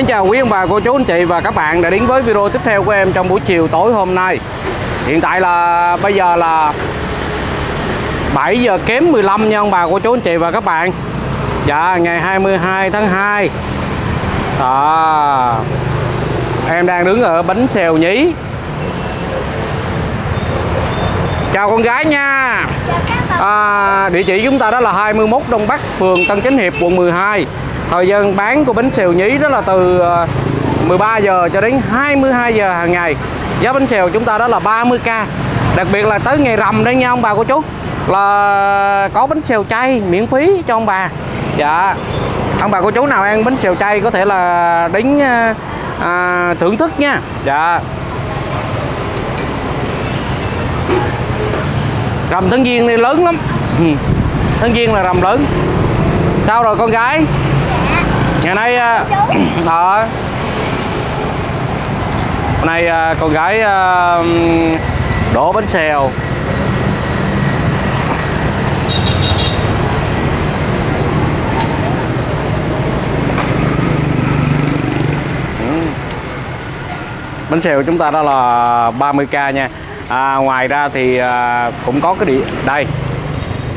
Mến chào quý ông bà, cô chú, anh chị và các bạn đã đến với video tiếp theo của em trong buổi chiều tối hôm nay. Hiện tại là bây giờ là 7 giờ kém 15 nha ông bà, cô chú, anh chị và các bạn. Dạ, ngày 22 tháng 2 Đó. Em đang đứng ở bánh xèo nhí. Chào con gái nha. À, Địa chỉ chúng ta đó là 21 Đông Bắc, phường Tân Chánh Hiệp, quận 12 Thời gian bán của bánh xèo nhí đó là từ ờ, 13 giờ cho đến 22 giờ hàng ngày. Giá bánh xèo chúng ta đó là 30k Đặc biệt là tới ngày rằm đây nha ông bà cô chú Là có bánh xèo chay miễn phí cho ông bà. Dạ. Ông bà cô chú nào ăn bánh xèo chay có thể là đến ờ, à, thưởng thức nha. Dạ. Rằm tháng giêng này lớn lắm. Ừ. tháng giêng là rằm lớn. Sao rồi con gái? Ngày nay à, đó. Hôm nay à, con gái à, đổ bánh xèo. Ừ. Bánh xèo chúng ta đó là 30k nha. À, ngoài ra thì à, cũng có cái địa đây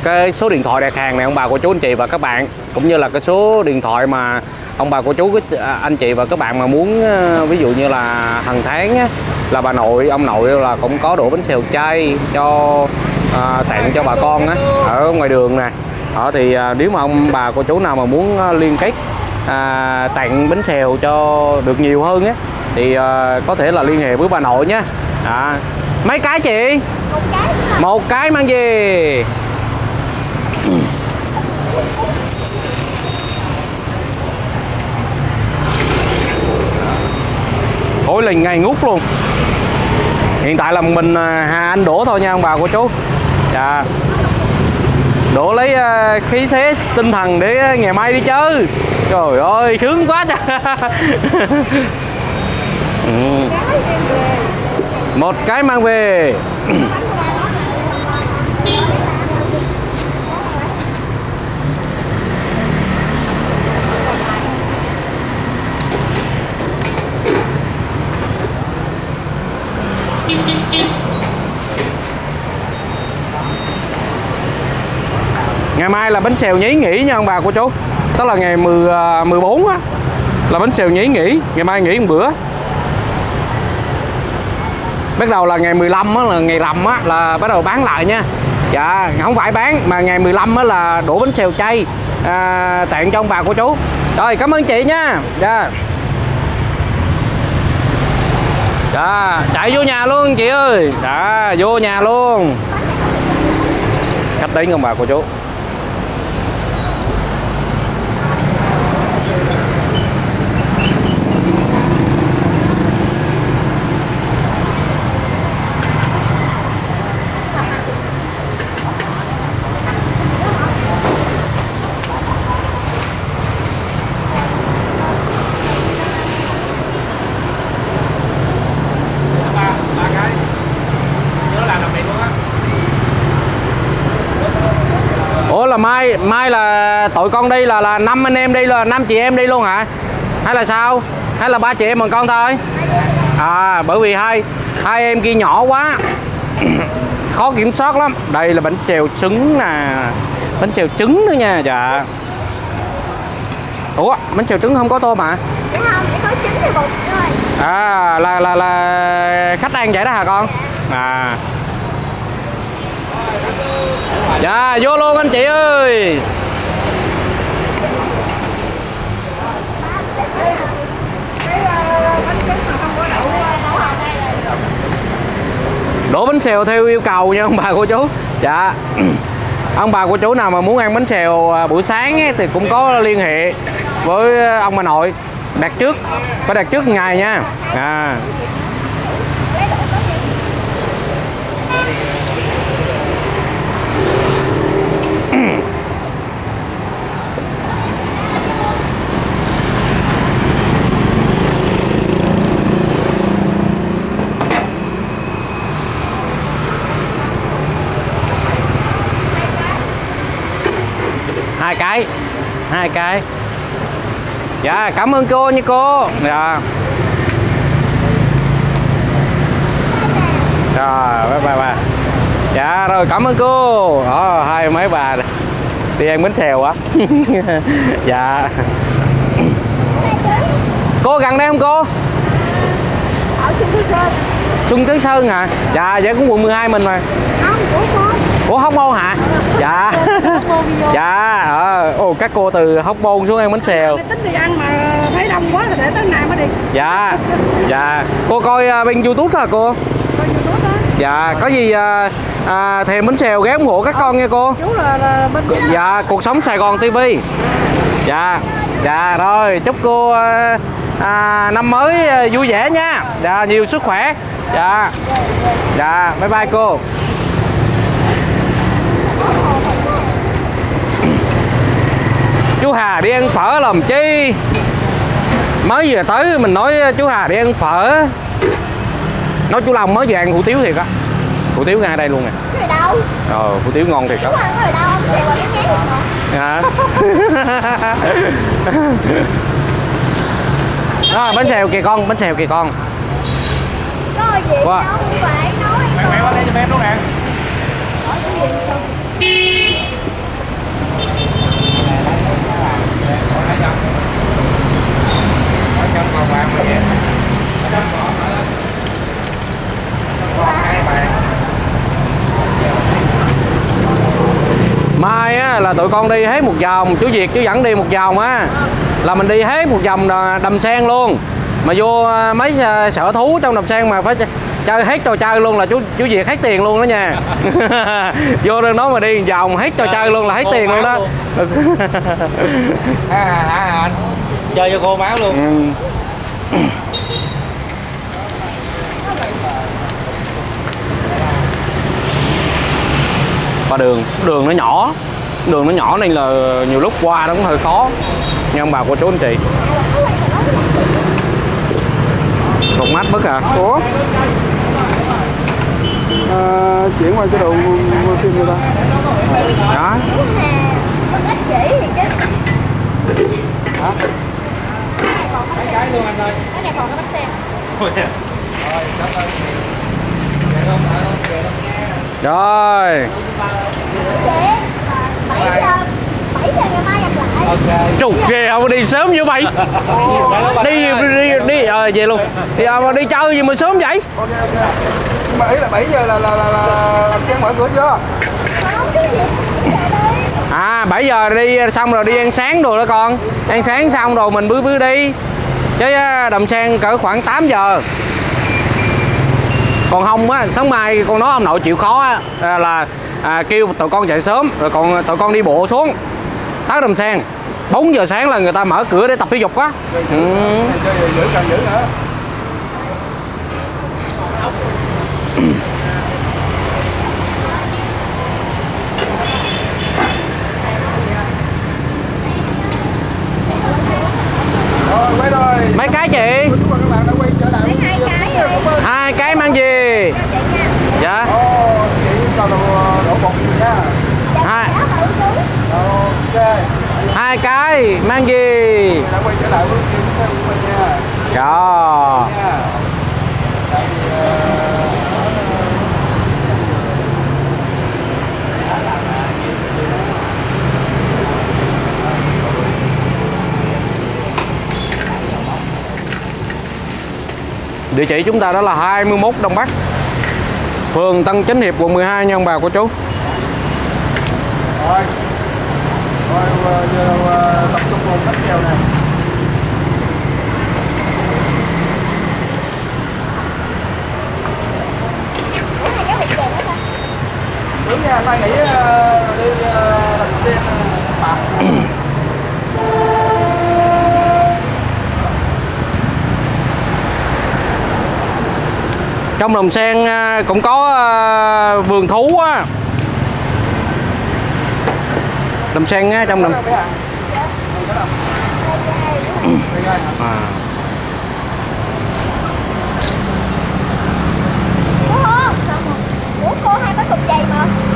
cái số điện thoại đặt hàng này ông bà cô chú anh chị và các bạn cũng như là cái số điện thoại mà ông bà cô chú anh chị và các bạn mà muốn ví dụ như là hàng tháng á, là bà nội ông nội là cũng có đổ bánh xèo chay cho à, tặng cho bà con á ở ngoài đường nè. Ở thì à, nếu mà ông bà cô chú nào mà muốn liên kết à, tặng bánh xèo cho được nhiều hơn á thì à, có thể là liên hệ với bà nội nhé à, mấy cái chị? Một cái một cái mang gì Ôi lình ngày ngút luôn. Hiện tại là mình Hà Anh đổ thôi nha, ông bà cô chú. Dạ. Đổ lấy à, khí thế tinh thần để à, ngày mai đi chơi. Trời ơi, sướng quá trời. Ừ. Một cái mang về. Ngày mai là bánh xèo nhí nghỉ nha ông bà cô chú. Tức là ngày 10, 14 à, á Là bánh xèo nhí nghỉ. Ngày mai nghỉ một bữa. Bắt đầu là ngày 15 á, là ngày rằm á Là bắt đầu bán lại nha. Dạ không phải bán Mà ngày 15 á là đổ bánh xèo chay à, Tặng cho ông bà cô chú. Rồi cảm ơn chị nha. Dạ. Dạ chạy vô nhà luôn chị ơi. Dạ vô nhà luôn. Khách đến ông bà cô chú Ủa là mai mai là tụi con đi là là năm anh em đi là năm chị em đi luôn hả? Hay là sao? Hay là ba chị em một con thôi? À bởi vì hai hai em kia nhỏ quá khó kiểm soát lắm. Đây là bánh chèo trứng nè, bánh chèo trứng nữa nha, dạ. Ủa bánh chèo trứng không có tôm hả? Đúng không? Chỉ có trứng thì bột thôi À là là là khách ăn vậy đó hả con? À Dạ vô luôn anh chị ơi. Đổ bánh xèo theo yêu cầu nha ông bà cô chú. Dạ. Ông bà cô chú nào mà muốn ăn bánh xèo à, buổi sáng ấy, thì cũng có liên hệ với à, ông bà nội. Đặt trước phải đặt trước ngày nha. À. hai cái. Hai cái. Dạ cảm ơn cô nha cô. Dạ. Rồi bye bye bye. Dạ rồi cảm ơn cô. Đó hai mấy bà đi ăn bánh xèo á. Dạ. Cô gần đây không cô? Ở Xuân Thư Sơn Xuân Thới Sơn hả? Dạ dạ cũng quận 12 mình mà. Không của con Ủa Hóc Môn hả dạ. Dạ ờ. ồ các cô từ Hóc Môn xuống ăn bánh xèo. Tính đi ăn mà thấy đông quá thì để tới này mới đi. Dạ dạ. Cô coi à, bên youtube hả cô? Coi như đó dạ có gì à, à, thèm bánh xèo ghé ủng hộ các con nha cô. chú là, là bên dạ cuộc sống Sài Gòn TV dạ dạ rồi chúc cô à, à, năm mới à, vui vẻ nha. Dạ nhiều sức khỏe. Dạ. Dạ bye bye cô chú Hà đi ăn phở làm chi? Mới vừa tới mình nói chú Hà đi ăn phở. Nói chú Long mới vừa ăn hủ tiếu thiệt á. Hủ tiếu ngay đây luôn nè. Đâu? Ờ hủ tiếu ngon thiệt á. Chú ăn đâu? Ông cái đó bánh xèo kìa con bánh xèo kìa con. Có gì Wow. đâu phải nói mẹ qua đây cho em luôn nè mai á, là tụi con đi hết một vòng chú Việt chú dẫn đi một vòng á. Là mình đi hết một vòng đầm sen luôn. Mà vô à, mấy à, sở thú trong đầm sen mà phải ch- chơi hết trò chơi luôn là chú chú Việt hết tiền luôn đó nha. Vô đó nó mà đi vòng hết trò chơi luôn là hết tiền luôn đó. hả hả anh chơi cho cô máu luôn. Ừ. và đường đường nó nhỏ. Đường nó nhỏ nên là nhiều lúc qua nó cũng hơi khó. Nha ông bà cô chú anh chị. Một mắt bức à? Ủa? À, chuyển qua chế độ mua, phim người ta. Đó chú Hà con ít chỉ thì chứ rồi chị bảy giờ bảy giờ ngày mai gặp lại. Trục ghê không đi sớm như vậy. Đi đi đi, đi ờ, về luôn. Thì ờ, đi chơi gì mà sớm vậy? Ok ok. Nhưng mà ý là 7 giờ là là là, mở cửa chưa? À 7 giờ đi xong rồi đi ăn sáng rồi đó con. Ăn sáng xong rồi mình bứ bứ đi Chứ à, đầm sen cỡ khoảng 8 giờ. Còn không á, sáng mai con nói ông nội chịu khó á à, Là à, kêu tụi con dậy sớm Rồi còn tụi con đi bộ xuống. Tới đầm sen. 4 giờ sáng là người ta mở cửa để tập thể dục á. Ừ. chơi gì giữ cần giữ nữa rồi quay rồi Mấy cái chị chúc mừng các bạn đã quay trở lại với hai cái rồi cảm ơn Hai cái mang gì Dạ Ồ, chị cho đồ đổ bột gì nha hai, đã tự chú ok hai mang gì đã quay trở lại với phim của mình nha Rồi Địa chỉ chúng ta đó là 21 Đông Bắc, Phường Tân Chánh Hiệp, quận 12 nha ông bà, cô chú. rồi rồi giờ tập trung vào cách kèo này. Ủa, hai cái đúng nha mai nghĩ ờ, đi ờ, làm xe ờ, bạc Trong lòng sen ờ, cũng có vườn thú á đầm sen á trong đầm. À.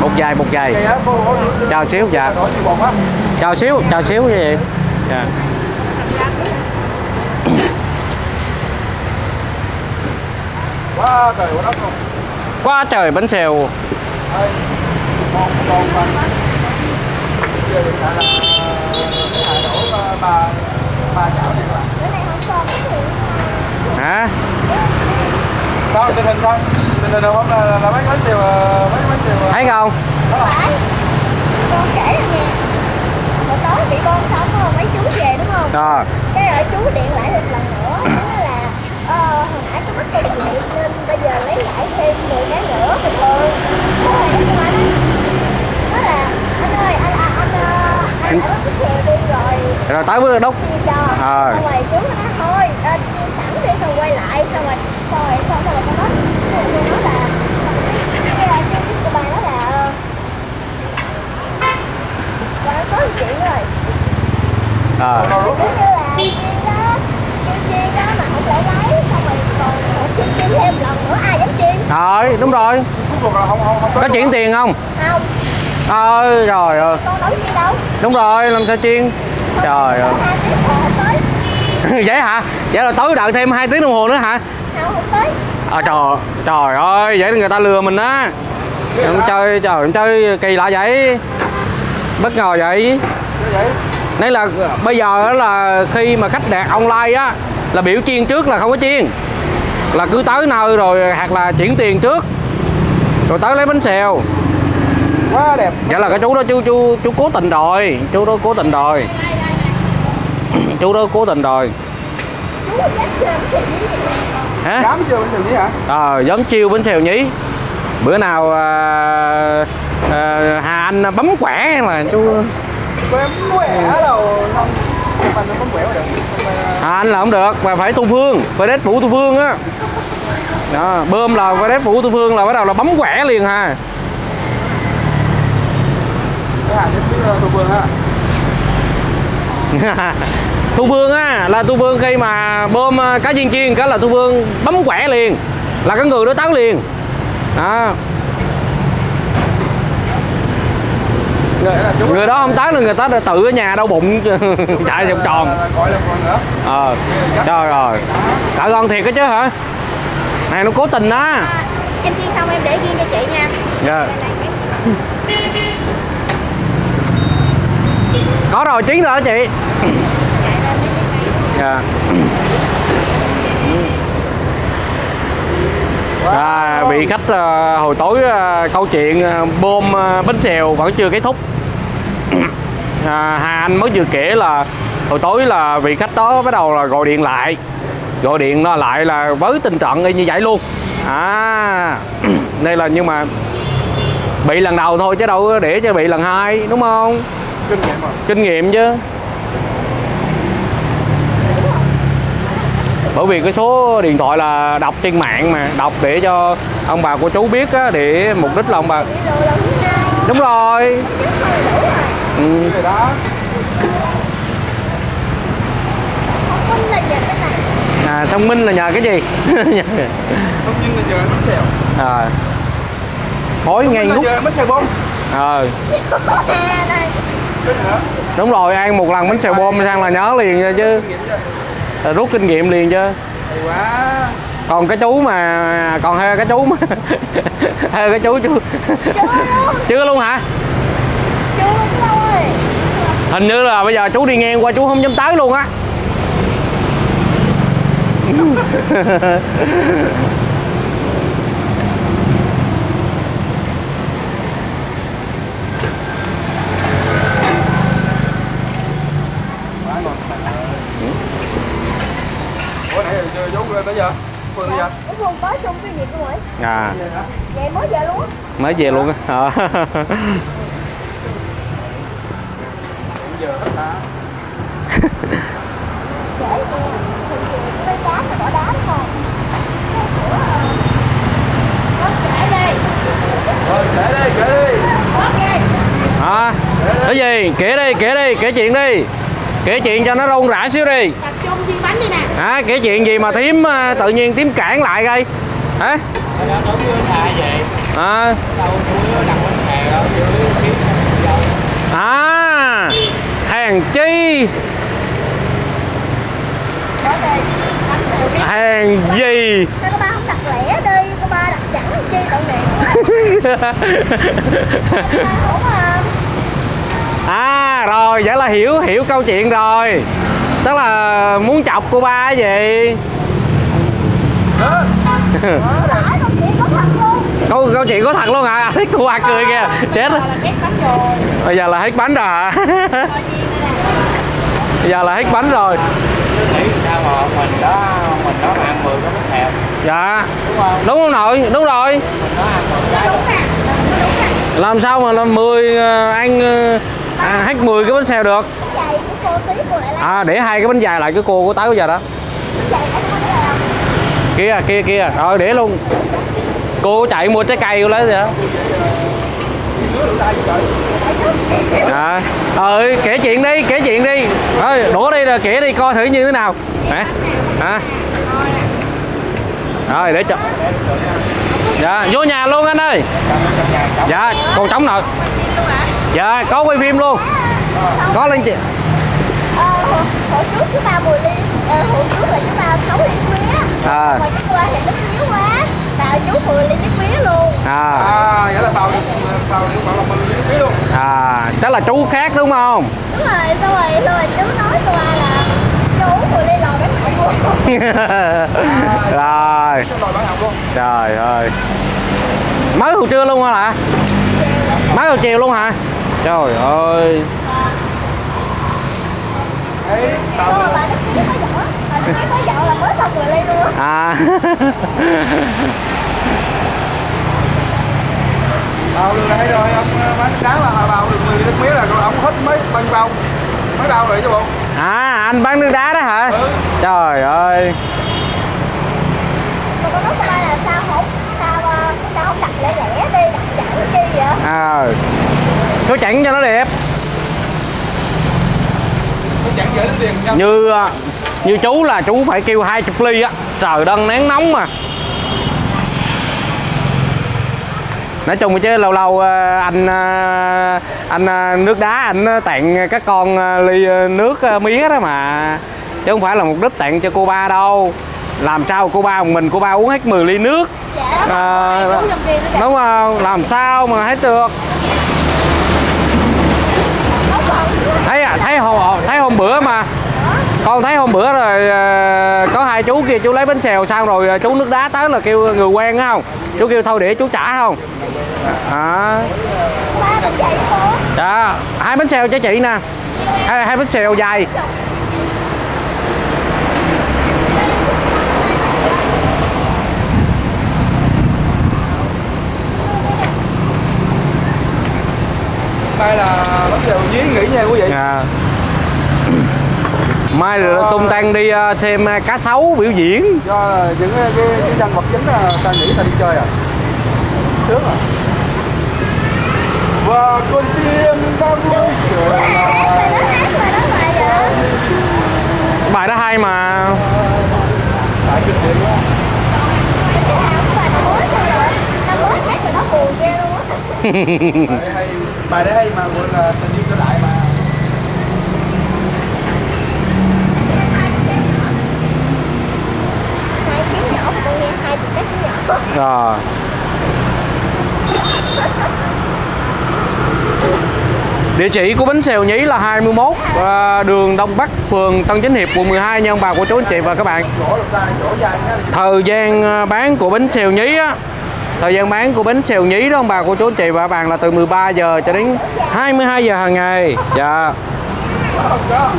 một dài một dài chào xíu dạ. Chào xíu chào xíu cái vậy. dạ. Quá trời bánh xèo giờ hiện tại là cái hải đổ ờ, ba ba chảo này là bữa nay không còn cái gì hả? Sao tình hình sao tình hình hôm là, là, là mấy xèo ờ, mấy xèo ờ, thấy không? Phải con kể rồi nè. Hồi tối bị con xong rồi mấy chú về đúng không? Rồi cái ở chú điện lại một lần nữa nói là ờ, hồi nãy tôi mất công chuyện nên bây giờ lấy lại thêm 10 cái nữa bình thường thế rồi cái mà nói nói là anh ơi anh à, anh ờ, anh đã mất cái xe đi rồi rồi tới bước đúc Ờ. rồi nói thôi. Ờ, sẵn đi xong quay lại xong rồi xong rồi xong rồi con nói tôi nói là của bà nói là bà có chuyện rồi. Ờ. Giống như là chiên đó chiên chiên đó mà không lẽ lấy xong rồi còn một chiên chiên thêm lần nữa ai dám chiên rồi đúng rồi. Không không không có chuyển tiền không? Không. Ơi trời ơi. Con đâu chiên đâu? Đúng rồi làm sao chiên trời ơi. Vậy hả? Vậy là tối đợi thêm 2 tiếng đồng hồ nữa hả? À, trời trời ơi vậy người ta lừa mình á. Đừng chơi trời đừng chơi kỳ lạ vậy. Bất ngờ vậy. Đấy là bây giờ á là khi mà khách đặt online á là biểu chiên trước là không có chiên. Là cứ tới nơi rồi hoặc là chuyển tiền trước. Rồi tới lấy bánh xèo. Quá đẹp. Vậy là cái chú đó chú chú chú cố tình rồi chú đó cố tình rồi chú đó cố tình rồi. Dám hả? Dám chưa bánh xèo nhí hả? Ờ giống chiêu bánh xèo nhí. Bữa nào à, à, hà anh bấm quẻ là chú bém quẻ đâu? Không anh bấm mà là- hà anh là không được mà phải tu phương phải đét phụ tu phương á. Đó bơm là phải đét phụ tu phương là bắt đầu là bấm quẻ liền ha cái hàng đồ vườn ha tu phương á là tu phương khi mà bơm à, cá chiên chiên cái là tu phương bấm quẻ liền là cái người đó tán liền. Đó. Người, người đó không tán là người ta đã tự ở nhà đau bụng chạy vòng tròn. Ờ trời rồi cả con thiệt đó chứ hả? Này nó cố tình đó à, em chiên xong em để riêng cho chị nha. Dạ có rồi chín rồi đó chị? Dạ. À, vị khách ờ, hồi tối ờ, câu chuyện ờ, bơm ờ, bánh xèo vẫn chưa kết thúc. À, Hà Anh mới vừa kể là hồi tối là vị khách đó bắt đầu là gọi điện lại. Gọi điện nó lại là với tình trạng y như vậy luôn. À đây là nhưng mà bị lần đầu thôi chứ đâu để cho bị lần hai đúng không kinh nghiệm rồi kinh nghiệm chứ. Bởi vì cái số điện thoại là đọc trên mạng mà đọc để cho ông bà cô chú biết á để mục đích là ông bà đúng rồi. Ừ. cái đó. Không minh là giờ cái này à, thông minh là nhờ cái gì? Không nhưng là giờ bánh xèo. À. khói ngay ngút giờ bánh xèo bông. Ờ. À đúng rồi ăn một lần bánh xèo bom sang là nhớ liền nha chứ. Là rút kinh nghiệm liền chứ. Hay quá. Còn cái chú mà còn hơi cái chú mà. Hơi cái chú chú. Chưa luôn. Chưa luôn hả? Chưa luôn rồi hình như là bây giờ chú đi ngang qua chú không dám tới luôn á quá ngon ủa nãy giờ chú tới giờ Phương tới giờ cũng không có chung cái gì luôn rồi à. Vậy mới giờ luôn mới về luôn á. Ờ. đi ok à, cái gì? Kể đi kể đi kể chuyện đi. Kể chuyện cho nó rôn rã xíu đi. Tập trung chiên bánh đi nè. À, kể chuyện gì mà thím à, tự nhiên tím cản lại coi hả? Vậy à, đặt à hàng chi? Hàng gì? Sao cô ba không đặt lẻ đi cô ba đặt chẳng làm chi tội nghiệp à rồi vậy là hiểu hiểu câu chuyện rồi. Tức là muốn chọc cô ba gì? Câu câu chuyện có thật luôn hả? Thấy cô ba cười kìa. Chết rồi. bây giờ là hết bánh rồi hả? Bây giờ là hết bánh rồi. Sao mà mình đó mình đó mà ăn 10 cái bánh xèo dạ. Đúng không đúng không nội? Đúng rồi. Mình đó ăn một cái đúng nè đúng nè làm sao mà làm 10 ờ, ăn ờ, à, hết 10 cái bánh xèo được? À để hai cái bánh dài lại cái cô của táo giờ đó vậy anh có để làm kia kia kia. Rồi, để luôn. Cô chạy mua trái cây cô lấy vậy à ơi dạ. ờ, kể chuyện đi, kể chuyện đi. Ơi đổ đi rồi kể đi coi thử như thế nào. Hả? Hả? Rồi, để cho dạ vô nhà luôn anh ơi. Dạ còn trống nợ. Dạ có quay phim luôn. Có lên chị ờ hồi, hồi trước chúng ta 10 ly ờ, hồi trước là chúng ta 6 ly mía À. mà chắc qua thì nó yếu quá. Tạo chú 10 ly nước mía luôn. À à vậy là tàu tàu đi bảo là mình biết luôn. À chắc là chú khác đúng không? Đúng rồi xong rồi xong rồi chú nói qua là chú 10 ly lò bánh hạnh luôn. Rồi. Rồi bán học luôn. Trời ơi. Mới hồi trưa luôn hả lạ mới hồi chiều luôn hả? Trời ơi. Ấy tàu Cô mía có dọn là mới xong 10 ly luôn à tàu được đây rồi ông ờ, bán đáng là bao được 10 nước mía là ông hết mấy bao bao mấy bao rồi chứ bộ à anh bán nước đá đó hả? Ừ. trời ơi. Mà con nói là sao không sao ờ, sao không đặt lẻ lẻ đi đặt chẳng chi vậy à số chẵn cho nó đẹp. Chẳng dễ đến tiền như à, như chú là chú phải kêu hai chục ly á. Trời đơn nắng nóng mà. Nói chung chứ lâu lâu à, anh à, anh à, nước đá anh tặng các con ly nước mía đó mà. Chứ không phải là mục đích tặng cho cô ba đâu. Làm sao cô ba một mình cô ba uống hết 10 ly nước. Dạ à, đúng không? Làm sao mà hết được. Thấy à thấy hôm thấy hôm bữa mà con thấy hôm bữa rồi ờ, có hai chú kia chú lấy bánh xèo xong rồi ờ, chú nước đá tới là kêu người quen không? Chú kêu thôi để chú trả không? À cô dạ. Hai bánh xèo cho chị nè. Hai, hai bánh xèo dài. Đây là bánh xèo dí nghỉ nha quý vị à. Mai rồi tung tăng đi ờ, xem ờ, cá sấu biểu diễn. Do những cái, cái, cái nhân vật chính là ta nghĩ ta đi chơi à? Sướng à? Và con tim đã vui đó đó vậy bài đó hay mà. Tại kinh điển quá. Bài bài đấy hay mà gọi là tình yêu trở lại mà hai tiếng nhỏ mà con nghe hai tiếng nhỏ rồi Địa chỉ của bánh xèo nhí là 21 à, đường Đông Bắc, phường Tân Chánh Hiệp, quận 12 nha ông bà cô chú anh chị và các bạn. Thời gian à, bán của bánh xèo nhí á, thời gian bán của bánh xèo nhí đó ông bà cô chú anh chị và các bạn là từ 13 giờ cho đến 22 giờ hàng ngày. Dạ. Yeah có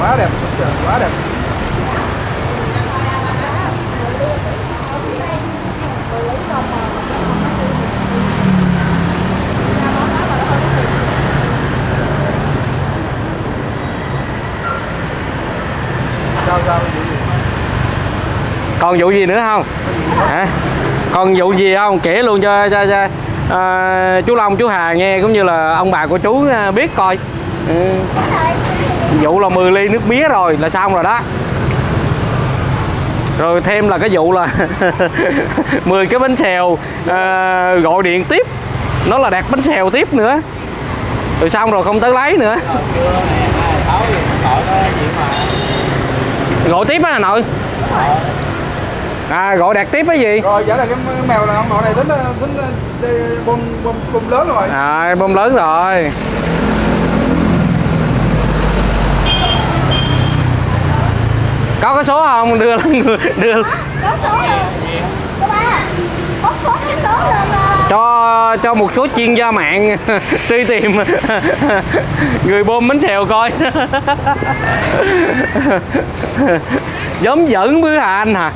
quá đẹp trời, quá đẹp sao sao vụ gì? Còn vụ gì nữa không? Hả? Còn vụ gì không? Kể luôn cho, cho, cho à, chú Long, chú Hà nghe cũng như là ông bà của chú ờ, biết coi. Ừ. vụ là 10 ly nước mía rồi là xong rồi đó rồi thêm là cái vụ là 10 cái bánh xèo à, gọi điện tiếp nó là đặt bánh xèo tiếp nữa rồi xong rồi không tới lấy nữa gọi tiếp á hà nội. À gọi đặt tiếp cái gì? Rồi giả là cái mèo là ông nội này tính tính đi bơm bơm bơm lớn rồi. À bơm lớn rồi. Có cái số không? Đưa lên đưa có số ba cho cho một số chuyên gia mạng truy tìm. Người bơm bánh xèo coi. Giống giỡn với hà anh hả?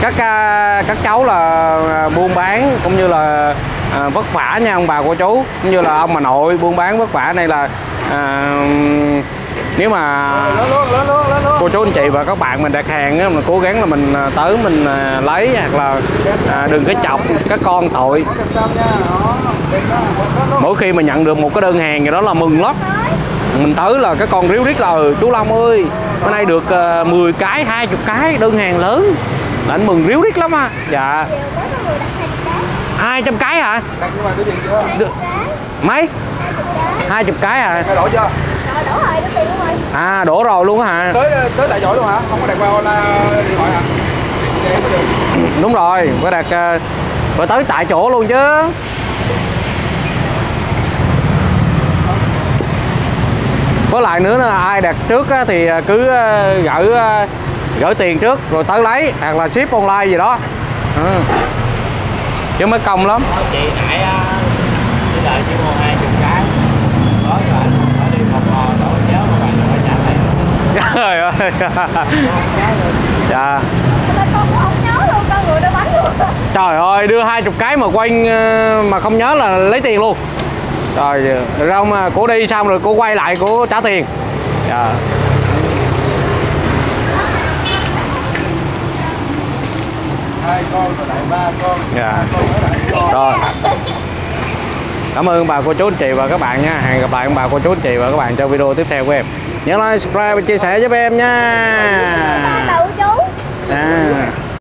Các à, các cháu là à, buôn bán cũng như là à, vất vả nha ông bà cô chú. Cũng như là ông bà nội buôn bán vất vả. Này là à, nếu mà cô chú anh chị và các bạn mình đặt hàng á, mình cố gắng là mình à, tới mình à, lấy hoặc là à, đừng có chọc các con tội. Mỗi khi mà nhận được một cái đơn hàng gì đó là mừng lắm. Mình tới là cái con ríu rít là "Ừ, chú Long ơi bữa nay được uh, 10 cái 20 cái đơn hàng lớn. Là anh mừng ríu rít lắm à dạ. Chiều có số người đặt hai chục 200 cái hả cái mấy? Hai chục 20 cái cái đổ rồi đổ tiền luôn rồi. À đổ rồi luôn á hả? Tới tới tại chỗ luôn hả? Không có đặt vào điện thoại hả? Đúng rồi phải đặt uh, phải tới tại chỗ luôn chứ. Với lại nữa là ai đặt trước á, thì cứ ờ, gửi ờ, gửi tiền trước rồi tới lấy hoặc là ship online gì đó. Ừ. chứ mới công lắm. Chị nãy với lại chỉ mua hai chục cái. Có rồi hò đổ chéo mà bạn phải trả tiền trời ơi. Dạ. Mà con cũng không nhớ luôn con người đưa bánh luôn trời ơi đưa hai chục cái mà quanh ờ, mà không nhớ là lấy tiền luôn. Rồi đâu mà cô đi xong rồi cô quay lại cô trả tiền. Dạ. Hai con rồi lại ba con. Dạ. Con nữa lại. Con rồi cảm ơn bà cô chú anh chị và các bạn nha hẹn gặp lại ông bà cô chú anh chị và các bạn trong video tiếp theo của em nhớ like subscribe và chia sẻ giúp em nha à.